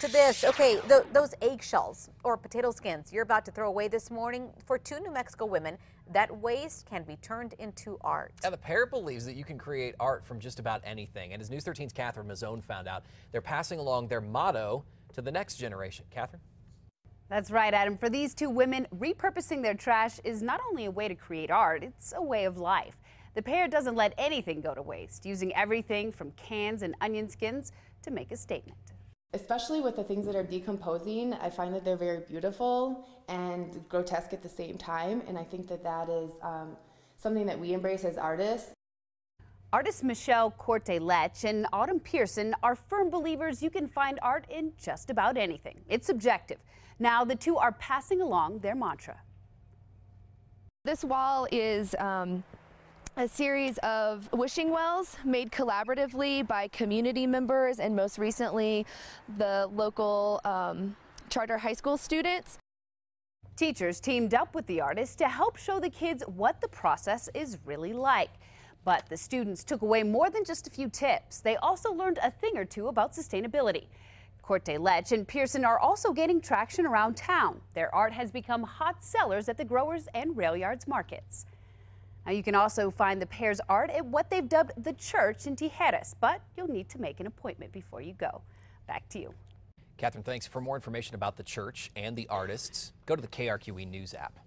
To this, okay, th those eggshells or potato skins you're about to throw away this morning, for two New Mexico women, that waste can be turned into art. Now, the pair believes that you can create art from just about anything. And as News 13's Catherine Mazzone found out, they're passing along their motto to the next generation. Catherine? That's right, Adam. For these two women, repurposing their trash is not only a way to create art, it's a way of life. The pair doesn't let anything go to waste, using everything from cans and onion skins to make a statement. Especially with the things that are decomposing, I find that they're very beautiful and grotesque at the same time, and I think that that is um, something that we embrace as artists. Artist Michelle Corte-Lech and Autumn Pearson are firm believers you can find art in just about anything. It's subjective. Now the two are passing along their mantra. This wall is um, a series of wishing wells made collaboratively by community members and most recently the local um, charter high school students. Teachers teamed up with the artists to help show the kids what the process is really like. But the students took away more than just a few tips. They also learned a thing or two about sustainability. Corte-Lech and Pearson are also gaining traction around town. Their art has become hot sellers at the growers and rail yards markets. Now you can also find the pair's art at what they've dubbed the church in Tijeras, but you'll need to make an appointment before you go. Back to you. Catherine, thanks. For more information about the church and the artists, go to the KRQE News app.